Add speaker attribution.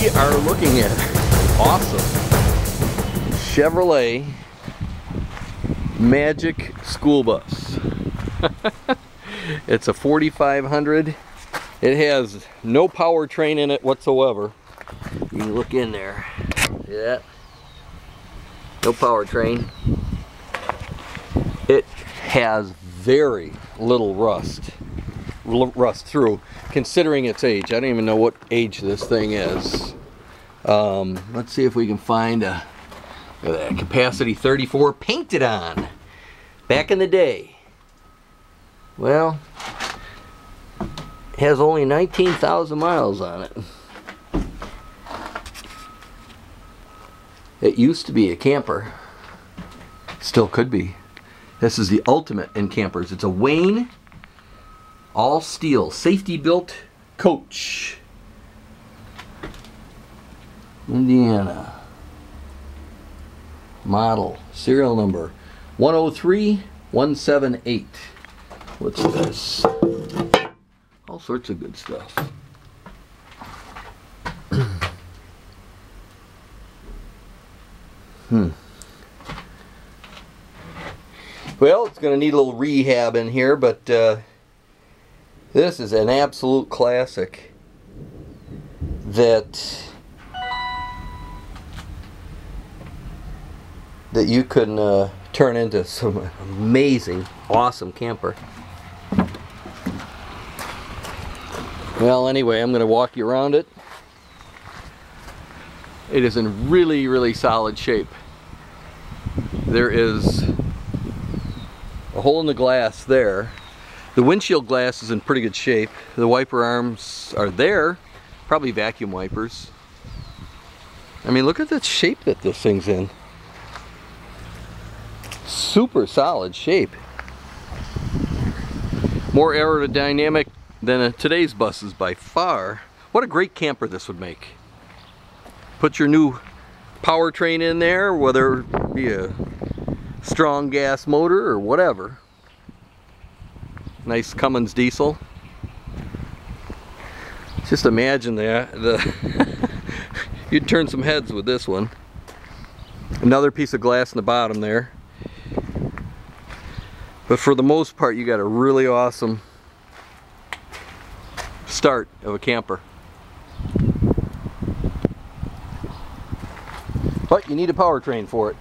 Speaker 1: we are looking at awesome Chevrolet Magic School Bus. it's a 4500. It has no powertrain in it whatsoever. You can look in there. See that? No powertrain. It has very little rust rust through considering its age. I don't even know what age this thing is. Um, let's see if we can find a, a capacity 34 painted on back in the day. Well, it has only 19,000 miles on it. It used to be a camper. Still could be. This is the ultimate in campers. It's a Wayne all steel, safety built coach. Indiana. Model, serial number 103178. What's this? All sorts of good stuff. hmm. Well, it's going to need a little rehab in here, but uh, this is an absolute classic that that you can uh, turn into some amazing, awesome camper. Well, anyway, I'm going to walk you around it. It is in really, really solid shape. There is a hole in the glass there the windshield glass is in pretty good shape. The wiper arms are there, probably vacuum wipers. I mean, look at the shape that this thing's in. Super solid shape. More aerodynamic than today's buses by far. What a great camper this would make. Put your new powertrain in there, whether it be a strong gas motor or whatever. Nice Cummins diesel. Just imagine that. The You'd turn some heads with this one. Another piece of glass in the bottom there. But for the most part, you got a really awesome start of a camper. But you need a powertrain for it.